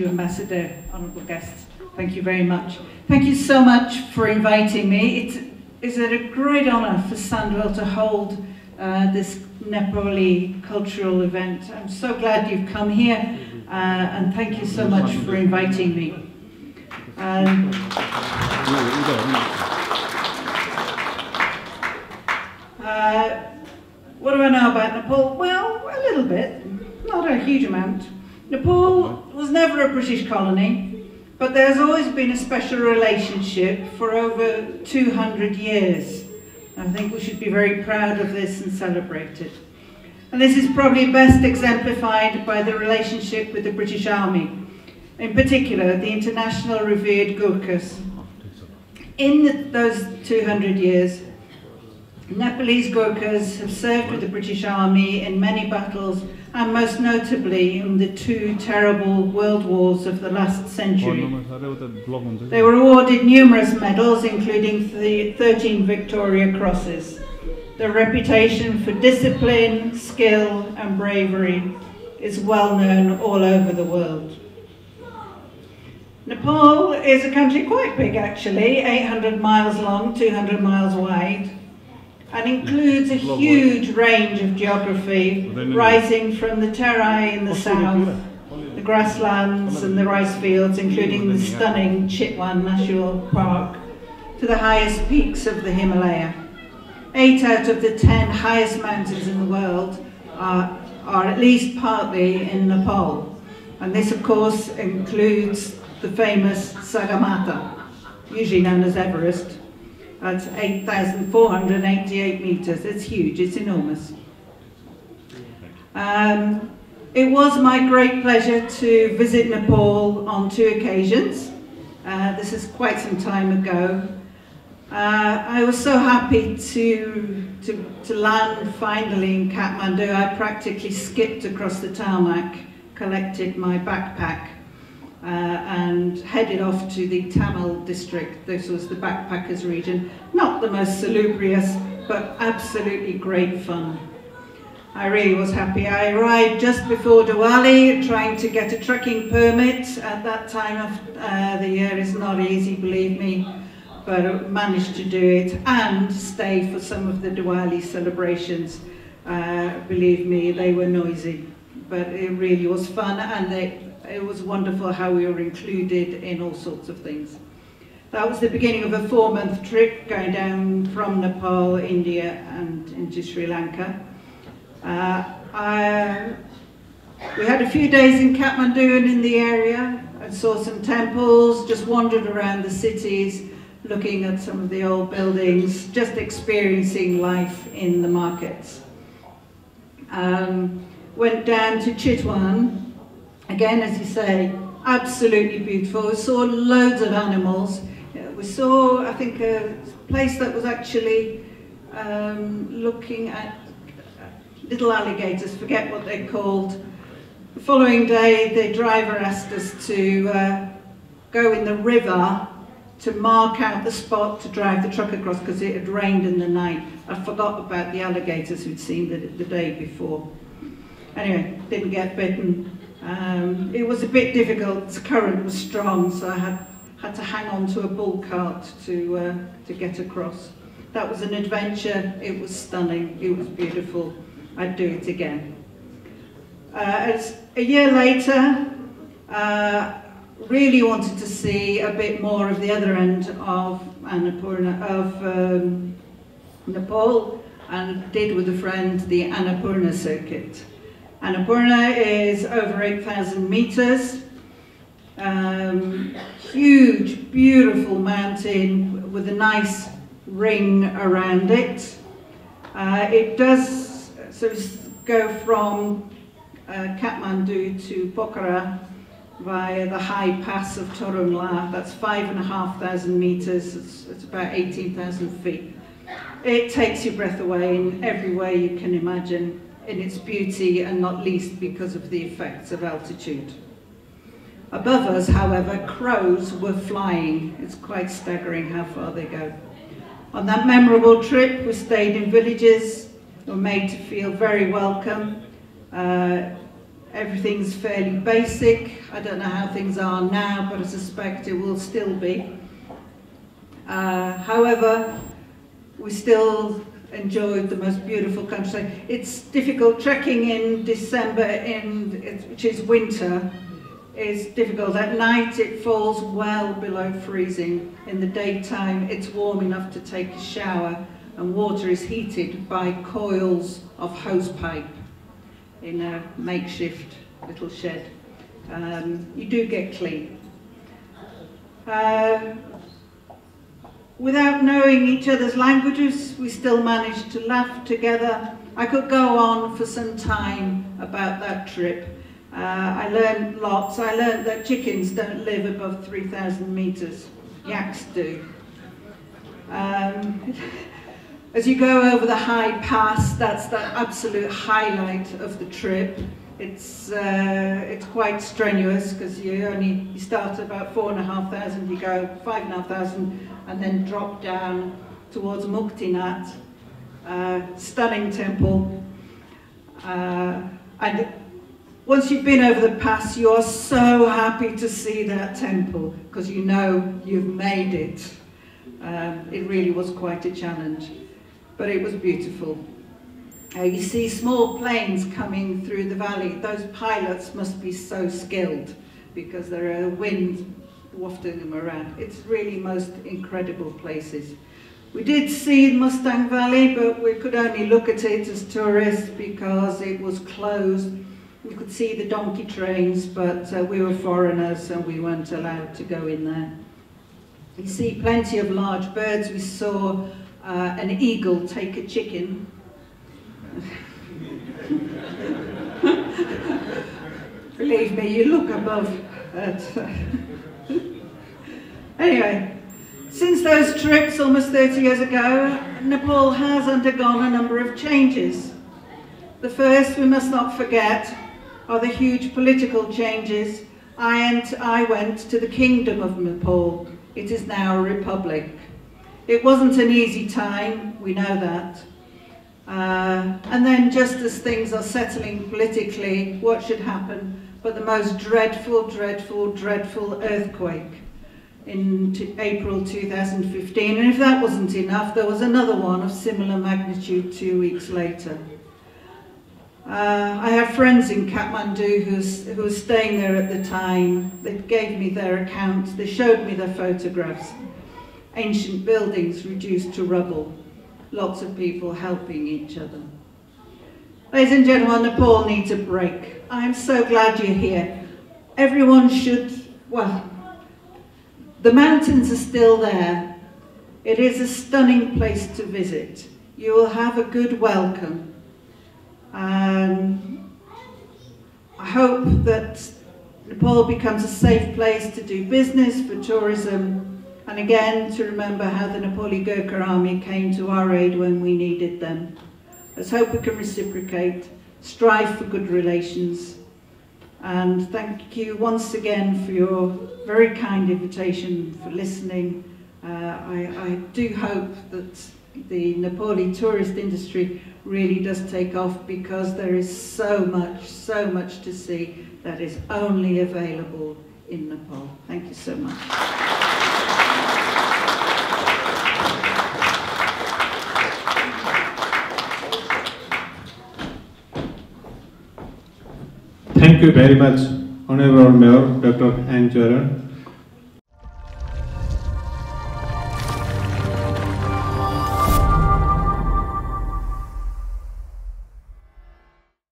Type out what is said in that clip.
Ambassador, honourable guests, thank you very much. Thank you so much for inviting me. It is a great honour for Sandwell to hold uh, this Nepali cultural event. I'm so glad you've come here uh, and thank you so much for inviting me. Um, uh, what do I know about Nepal? Well, a little bit, not a huge amount. Nepal was never a British colony, but there's always been a special relationship for over 200 years. I think we should be very proud of this and celebrate it. And this is probably best exemplified by the relationship with the British Army, in particular the international revered Gurkhas. In the, those 200 years, Nepalese Gurkhas have served with the British Army in many battles and most notably in the two terrible world wars of the last century. They were awarded numerous medals, including the 13 Victoria Crosses. Their reputation for discipline, skill and bravery is well known all over the world. Nepal is a country quite big actually, 800 miles long, 200 miles wide, and includes a huge range of geography, rising from the Terai in the south, the grasslands and the rice fields, including the stunning Chitwan National Park, to the highest peaks of the Himalaya. Eight out of the ten highest mountains in the world are, are at least partly in Nepal. And this, of course, includes the famous Sagarmatha, usually known as Everest, that's 8,488 metres. It's huge, it's enormous. Um, it was my great pleasure to visit Nepal on two occasions. Uh, this is quite some time ago. Uh, I was so happy to, to, to land finally in Kathmandu. I practically skipped across the tarmac, collected my backpack uh, and headed off to the Thamel district. This was the backpackers region. Not the most salubrious, but absolutely great fun. I really was happy. I arrived just before Diwali, trying to get a trekking permit. At that time of uh, the year is not easy, believe me, but managed to do it and stay for some of the Diwali celebrations. Uh, believe me, they were noisy, but it really was fun and they, it was wonderful how we were included in all sorts of things. That was the beginning of a four-month trip going down from Nepal, India and into Sri Lanka. Uh, I, we had a few days in Kathmandu and in the area. I saw some temples, just wandered around the cities, looking at some of the old buildings, just experiencing life in the markets. Um, went down to Chitwan, Again, as you say, absolutely beautiful. We saw loads of animals. We saw, I think, a place that was actually um, looking at little alligators, forget what they're called. The following day, the driver asked us to uh, go in the river to mark out the spot to drive the truck across because it had rained in the night. I forgot about the alligators we'd seen the, the day before. Anyway, didn't get bitten. Um, it was a bit difficult, the current was strong, so I had, had to hang on to a bull cart to, uh, to get across. That was an adventure, it was stunning, it was beautiful, I'd do it again. Uh, as a year later, uh, really wanted to see a bit more of the other end of Annapurna, of um, Nepal, and did with a friend the Annapurna circuit. Annapurna is over 8,000 meters. Um, huge, beautiful mountain with a nice ring around it. Uh, it does of go from uh, Kathmandu to Pokhara via the high pass of Thorong La. That's five and a half thousand meters. It's, it's about 18,000 feet. It takes your breath away in every way you can imagine in its beauty and not least because of the effects of altitude. Above us, however, crows were flying. It's quite staggering how far they go. On that memorable trip, we stayed in villages, were made to feel very welcome. Uh, Everything's fairly basic. I don't know how things are now, but I suspect it will still be. Uh, however, we still enjoyed the most beautiful countryside. It's difficult trekking in December, in which is winter, is difficult. At night it falls well below freezing. In the daytime it's warm enough to take a shower and water is heated by coils of hose pipe in a makeshift little shed. Um, you do get clean. Uh, without knowing each other's languages, we still managed to laugh together. I could go on for some time about that trip. Uh, I learned lots. I learned that chickens don't live above 3,000 metres. Yaks do. Um, as you go over the high pass, that's the absolute highlight of the trip. It's, uh, it's quite strenuous because you only you start about four and a half thousand, you go five and a half thousand, and then drop down towards Muktinath, uh, stunning temple. Uh, and once you've been over the pass, you are so happy to see that temple because you know you've made it. Um, it really was quite a challenge, but it was beautiful. Uh, you see small planes coming through the valley. Those pilots must be so skilled because there are winds wafting them around. It's really most incredible places. We did see Mustang Valley, but we could only look at it as tourists because it was closed. We could see the donkey trains, but uh, we were foreigners and we weren't allowed to go in there. You see plenty of large birds. We saw uh, an eagle take a chicken Believe me, you look above that. anyway, since those trips almost 30 years ago, Nepal has undergone a number of changes. The first, we must not forget, are the huge political changes. I, and I went to the Kingdom of Nepal. It is now a republic. It wasn't an easy time, we know that. Uh, and then just as things are settling politically, what should happen but the most dreadful, dreadful, dreadful earthquake in April 2015. And if that wasn't enough, there was another one of similar magnitude two weeks later. Uh, I have friends in Kathmandu who's, who were staying there at the time. They gave me their accounts. They showed me their photographs. Ancient buildings reduced to rubble lots of people helping each other. Ladies and gentlemen, Nepal needs a break. I'm so glad you're here. Everyone should, well, the mountains are still there. It is a stunning place to visit. You will have a good welcome. Um, I hope that Nepal becomes a safe place to do business for tourism and again to remember how the Nepali Gurkha army came to our aid when we needed them. Let's hope we can reciprocate, strive for good relations, and thank you once again for your very kind invitation, for listening. Uh, I, I do hope that the Nepali tourist industry really does take off because there is so much, so much to see that is only available in Nepal. Thank you so much. Thank you very much, Honorable Mayor Dr. Ann Jaron.